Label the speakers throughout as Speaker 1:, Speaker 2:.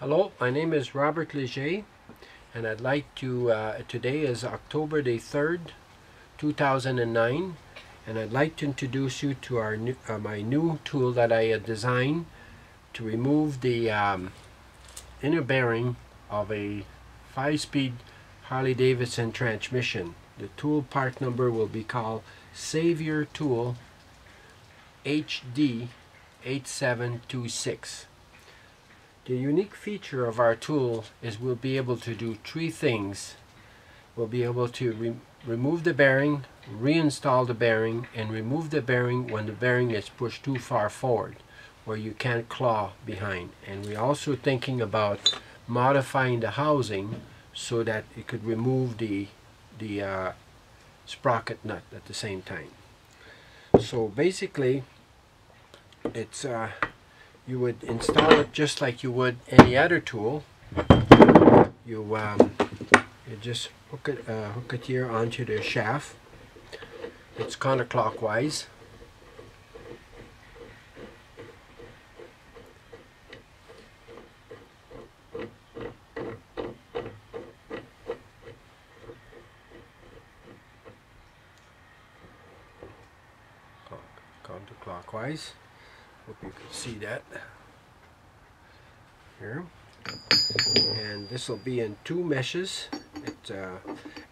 Speaker 1: Hello, my name is Robert Leger and I'd like to, uh, today is October the 3rd, 2009 and I'd like to introduce you to our new, uh, my new tool that I designed to remove the um, inner bearing of a 5-speed Harley-Davidson transmission. The tool part number will be called Savior Tool HD 8726. The unique feature of our tool is we'll be able to do three things. We'll be able to re remove the bearing, reinstall the bearing, and remove the bearing when the bearing is pushed too far forward where you can't claw behind. And we're also thinking about modifying the housing so that it could remove the, the uh, sprocket nut at the same time. So basically, it's uh, you would install it just like you would any other tool. You um, you just hook it uh, hook it here onto the shaft. It's counterclockwise. counterclockwise. Hope you can see that here. And this will be in two meshes. It, uh,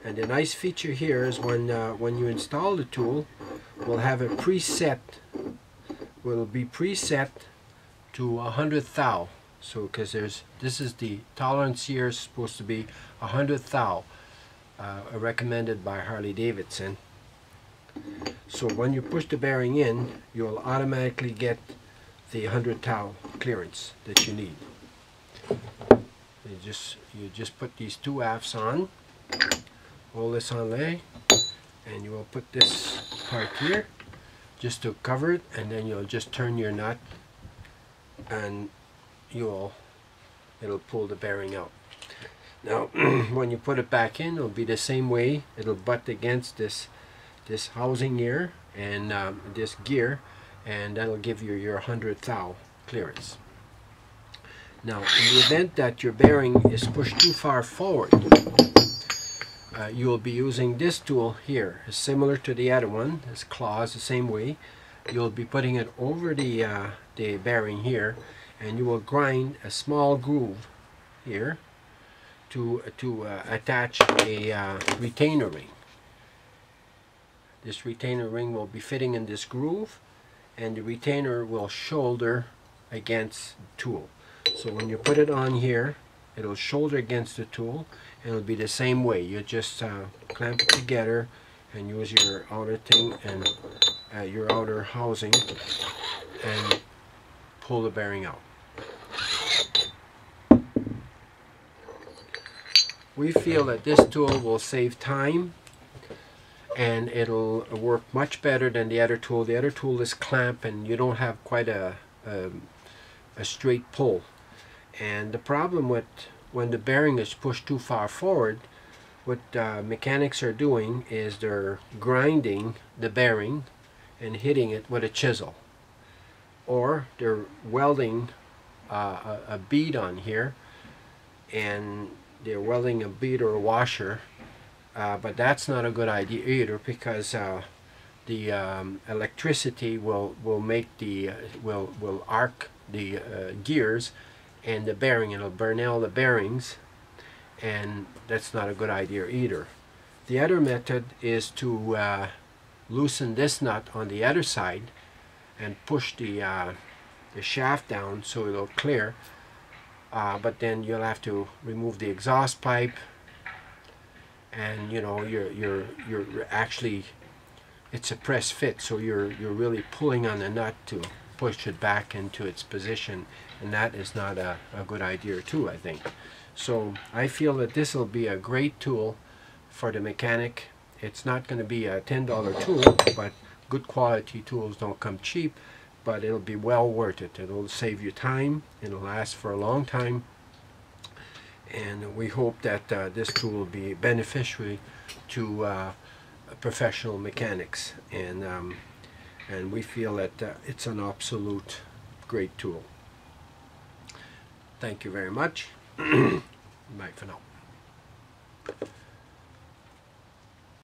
Speaker 1: and the nice feature here is when uh, when you install the tool, we'll have a preset. Will be preset to 100 thou. So because there's this is the tolerance here is supposed to be 100 thou, uh, recommended by Harley Davidson. So when you push the bearing in, you'll automatically get the 100 thou clearance that you need. You just you just put these two halves on, hold this on lay, and you will put this part here just to cover it, and then you'll just turn your nut, and you'll it'll pull the bearing out. Now, when you put it back in, it'll be the same way. It'll butt against this this housing here and um, this gear and that'll give you your 100 thou clearance. Now in the event that your bearing is pushed too far forward uh, you will be using this tool here it's similar to the other one this claws the same way you'll be putting it over the uh, the bearing here and you will grind a small groove here to to uh, attach a uh, retainer ring this retainer ring will be fitting in this groove and the retainer will shoulder against tool. So when you put it on here, it'll shoulder against the tool and it'll be the same way. You just uh, clamp it together and use your outer thing and uh, your outer housing and pull the bearing out. We feel that this tool will save time and it'll work much better than the other tool. The other tool is clamp and you don't have quite a, a, a straight pull. And the problem with when the bearing is pushed too far forward, what uh, mechanics are doing is they're grinding the bearing and hitting it with a chisel. Or they're welding uh, a, a bead on here and they're welding a bead or a washer uh, but that's not a good idea either because uh, the um, electricity will will make the uh, will will arc the uh, gears and the bearing it'll burn all the bearings. And that's not a good idea either. The other method is to uh, loosen this nut on the other side and push the uh, the shaft down so it'll clear. But then you'll have to remove the exhaust pipe and you know you're you're you're actually it's a press fit so you're you're really pulling on the nut to push it back into its position and that is not a, a good idea too I think. So I feel that this will be a great tool for the mechanic. It's not going to be a $10 tool but good quality tools don't come cheap but it'll be well worth it. It'll save you time it'll last for a long time and we hope that uh, this tool will be beneficial to uh, professional mechanics and um, and we feel that uh, it's an absolute great tool. Thank you very much. Bye for now.